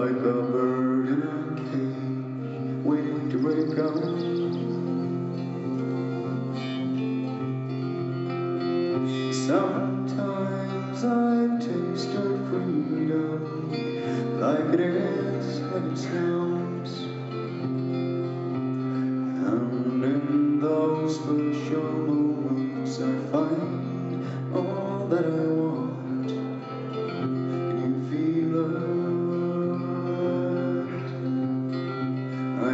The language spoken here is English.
Like a bird in a cage, waiting to break out. Sometimes I taste tasted freedom, like it is, when it sounds. And in those special moments, I find all that I want.